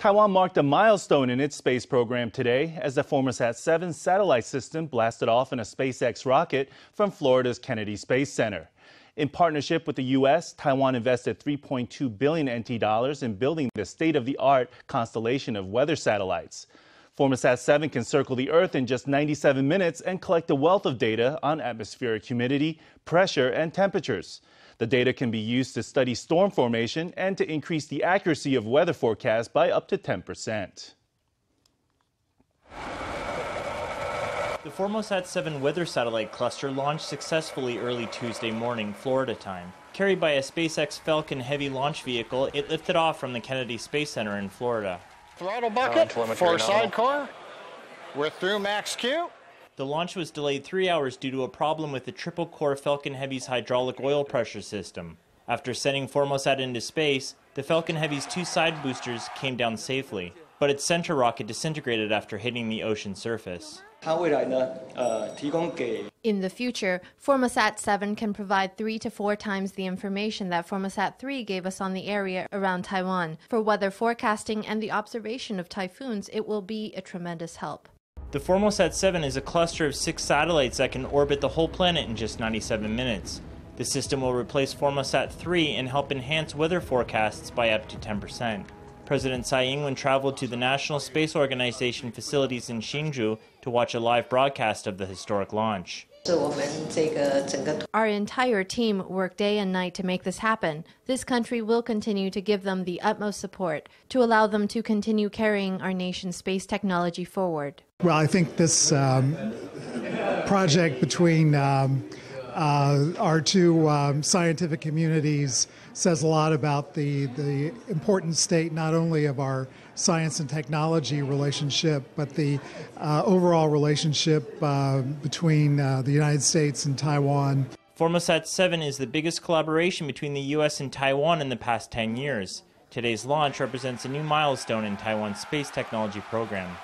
Taiwan marked a milestone in its space program today as the Formosat 7 satellite system blasted off in a SpaceX rocket from Florida's Kennedy Space Center. In partnership with the U.S., Taiwan invested 3.2 billion NT dollars in building the state-of-the-art constellation of weather satellites. Formosat 7 can circle the Earth in just 97 minutes and collect a wealth of data on atmospheric humidity, pressure, and temperatures. The data can be used to study storm formation and to increase the accuracy of weather forecasts by up to 10%. The Formosat 7 weather satellite cluster launched successfully early Tuesday morning, Florida time. Carried by a SpaceX Falcon Heavy launch vehicle, it lifted off from the Kennedy Space Center in Florida. Throttle bucket for sidecar. We're through max Q. The launch was delayed three hours due to a problem with the triple core Falcon Heavy's hydraulic oil pressure system. After sending Formosat into space, the Falcon Heavy's two side boosters came down safely, but its center rocket disintegrated after hitting the ocean surface. In the future, Formosat 7 can provide three to four times the information that Formosat 3 gave us on the area around Taiwan. For weather forecasting and the observation of typhoons, it will be a tremendous help. The Formosat 7 is a cluster of six satellites that can orbit the whole planet in just 97 minutes. The system will replace Formosat 3 and help enhance weather forecasts by up to 10%. President Tsai Ing-wen traveled to the National Space Organization facilities in Hsinchu to watch a live broadcast of the historic launch. Our entire team worked day and night to make this happen. This country will continue to give them the utmost support to allow them to continue carrying our nation's space technology forward. Well, I think this um, project between um, uh, our two um, scientific communities says a lot about the, the important state not only of our science and technology relationship, but the uh, overall relationship uh, between uh, the United States and Taiwan. Formosat 7 is the biggest collaboration between the U.S. and Taiwan in the past 10 years. Today's launch represents a new milestone in Taiwan's space technology program.